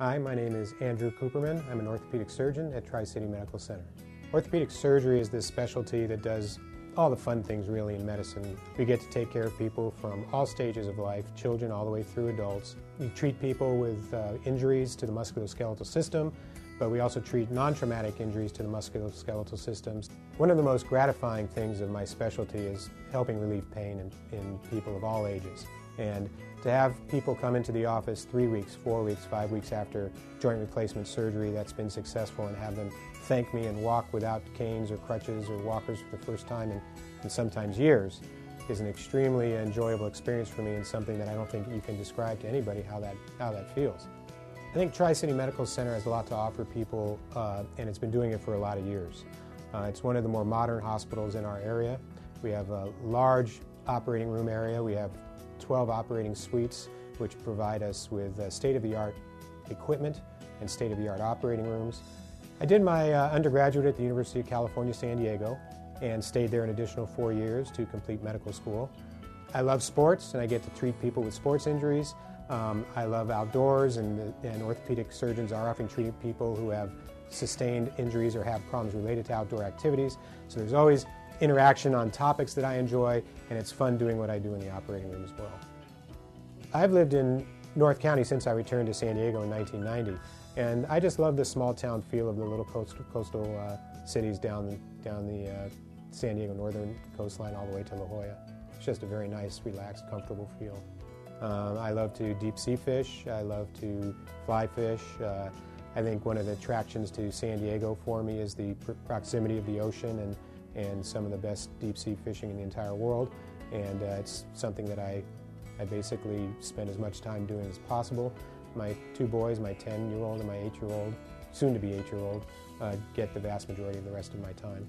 Hi, my name is Andrew Cooperman. I'm an orthopedic surgeon at Tri City Medical Center. Orthopedic surgery is this specialty that does all the fun things really in medicine. We get to take care of people from all stages of life, children all the way through adults. We treat people with uh, injuries to the musculoskeletal system, but we also treat non-traumatic injuries to the musculoskeletal systems. One of the most gratifying things of my specialty is helping relieve pain in, in people of all ages. And to have people come into the office three weeks, four weeks, five weeks after joint replacement surgery that's been successful and have them thank me and walk without canes or crutches or walkers for the first time in, in sometimes years is an extremely enjoyable experience for me and something that I don't think you can describe to anybody how that, how that feels. I think Tri-City Medical Center has a lot to offer people uh, and it's been doing it for a lot of years. Uh, it's one of the more modern hospitals in our area. We have a large operating room area. We have 12 operating suites which provide us with uh, state-of-the-art equipment and state-of-the-art operating rooms. I did my uh, undergraduate at the University of California, San Diego and stayed there an additional four years to complete medical school. I love sports and I get to treat people with sports injuries. Um, I love outdoors and, and orthopedic surgeons are often treating people who have sustained injuries or have problems related to outdoor activities. So there's always interaction on topics that I enjoy, and it's fun doing what I do in the operating room as well. I've lived in North County since I returned to San Diego in 1990, and I just love the small town feel of the little coastal, coastal uh, cities down, down the uh, San Diego northern coastline all the way to La Jolla. It's just a very nice, relaxed, comfortable feel. Um, I love to deep sea fish. I love to fly fish. Uh, I think one of the attractions to San Diego for me is the pr proximity of the ocean and and some of the best deep sea fishing in the entire world. And uh, it's something that I, I basically spend as much time doing as possible. My two boys, my 10 year old and my 8 year old, soon to be 8 year old, uh, get the vast majority of the rest of my time.